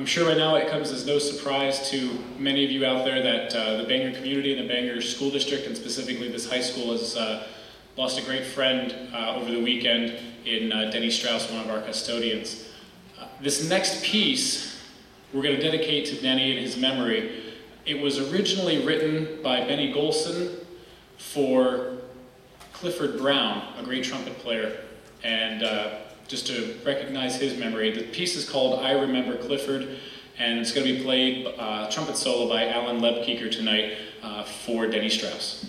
I'm sure by now it comes as no surprise to many of you out there that uh, the Bangor community and the Bangor School District, and specifically this high school, has uh, lost a great friend uh, over the weekend in uh, Denny Strauss, one of our custodians. Uh, this next piece we're going to dedicate to Denny in his memory. It was originally written by Benny Golson for Clifford Brown, a great trumpet player, and uh, just to recognize his memory. The piece is called I Remember Clifford, and it's going to be played uh, trumpet solo by Alan Lebkuecher tonight uh, for Denny Strauss.